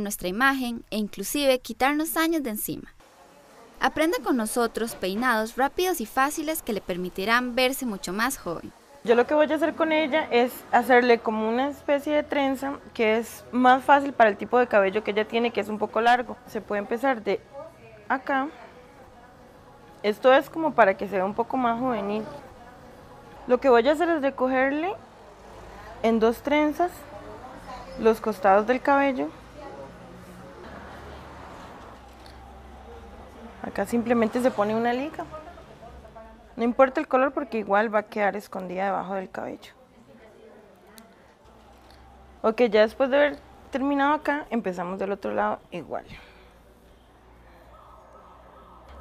nuestra imagen e inclusive quitarnos años de encima. Aprenda con nosotros peinados rápidos y fáciles que le permitirán verse mucho más joven. Yo lo que voy a hacer con ella es hacerle como una especie de trenza que es más fácil para el tipo de cabello que ella tiene, que es un poco largo. Se puede empezar de acá. Esto es como para que se vea un poco más juvenil. Lo que voy a hacer es recogerle en dos trenzas los costados del cabello. Acá simplemente se pone una liga. No importa el color porque igual va a quedar escondida debajo del cabello. Ok, ya después de haber terminado acá, empezamos del otro lado igual.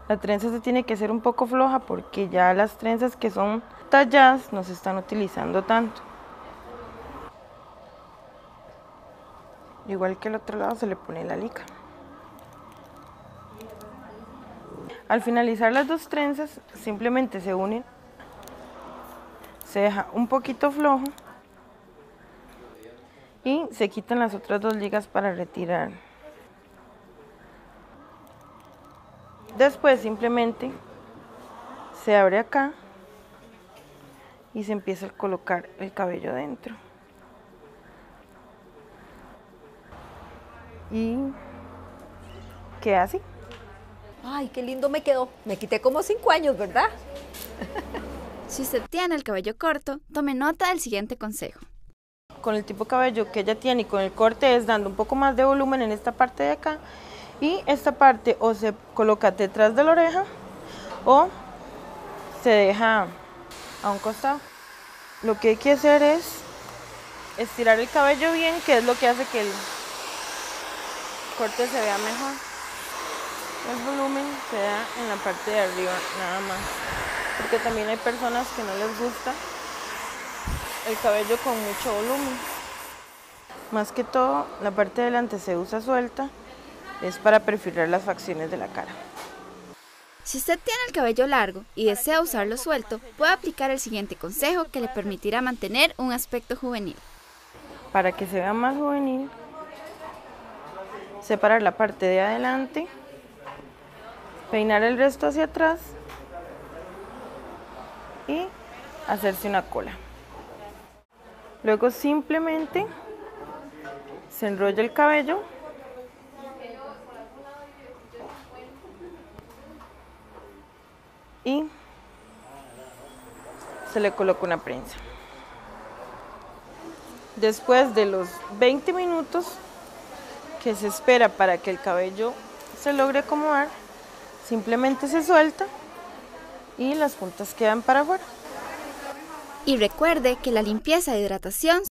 La trenza se tiene que hacer un poco floja porque ya las trenzas que son talladas no se están utilizando tanto. Igual que el otro lado se le pone la lica. Al finalizar las dos trenzas, simplemente se unen, se deja un poquito flojo y se quitan las otras dos ligas para retirar. Después simplemente se abre acá y se empieza a colocar el cabello dentro. Y queda así. Ay, qué lindo me quedó. Me quité como cinco años, ¿verdad? Si usted tiene el cabello corto, tome nota del siguiente consejo. Con el tipo de cabello que ella tiene y con el corte es dando un poco más de volumen en esta parte de acá y esta parte o se coloca detrás de la oreja o se deja a un costado. Lo que hay que hacer es estirar el cabello bien, que es lo que hace que el corte se vea mejor. El volumen se da en la parte de arriba nada más. Porque también hay personas que no les gusta el cabello con mucho volumen. Más que todo, la parte de delante se usa suelta, es para perfilar las facciones de la cara. Si usted tiene el cabello largo y desea usarlo suelto, puede aplicar el siguiente consejo que le permitirá mantener un aspecto juvenil. Para que se vea más juvenil, separar la parte de adelante peinar el resto hacia atrás y hacerse una cola. Luego simplemente se enrolla el cabello y se le coloca una prensa. Después de los 20 minutos que se espera para que el cabello se logre acomodar, Simplemente se suelta y las puntas quedan para afuera. Y recuerde que la limpieza e hidratación